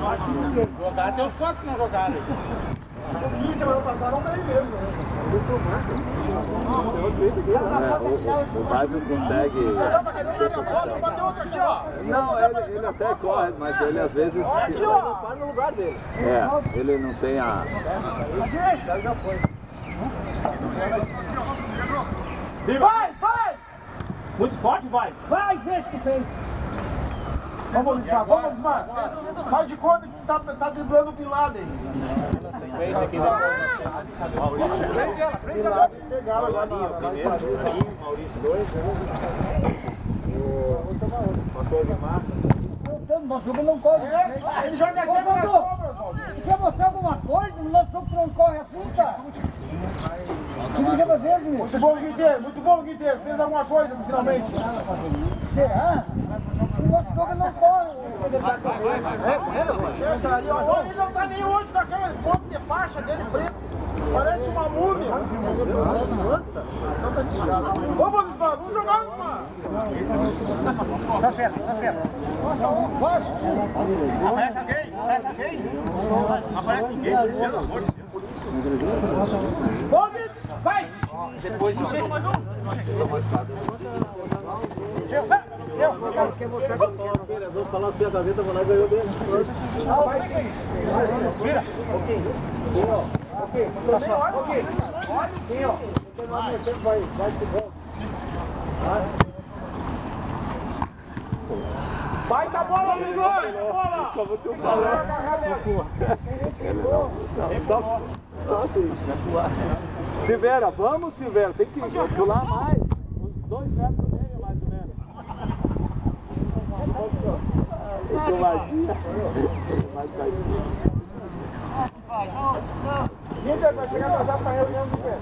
Jogar tem uns quantos que não jogaram. É, o, o, o Vasco consegue ter competição. Não, ele, ele até corre, mas ele às vezes. Vai no lugar dele. É, ele não tem a. Vai, vai! Muito forte, vai. Vai, vê se tu fez. Vamos, Lismar, vamos, Lismar. Faz de conta que tá, tá driblando o Bin Laden. Sequência aqui da Maurício. Prende ela, prende ela. Pegar ela agora. Maurício, dois. Passou o Vilmar. Voltando, nós jogamos não corre. É, ele joga sempre na Valdo, sombra, Valdo. tu quer mostrar alguma coisa? O nosso jogo não corre assim, cara. Quer fazer, Jimmy? Muito bom, Guideiro, muito bom, Guideiro. Fez alguma coisa, finalmente. Será? O nosso jogo não corre. Olha, ele não tá nem hoje com aquelas pontas de faixa dele preto. Parece uma múmia. Vamos, Lismar, vamos jogar, Lismar. Tá certo, tá certo. Aparece alguém? Aparece alguém? Aparece ninguém, pelo amor de Deus. Vamos, vai! Depois de chega mais um. Vou falar assim, a gaveta, vou lá e ganhou dele. Vira. Vai da bola, Lisboa! Bola! Só vou te falar. Só. Silveira, vamos, Silveira. Tem que pular mais. Uns dois metros e meio, mais ou menos. Tomadinha. Mais caidinha. Guider vai chegar atrasado pra reunião do pé.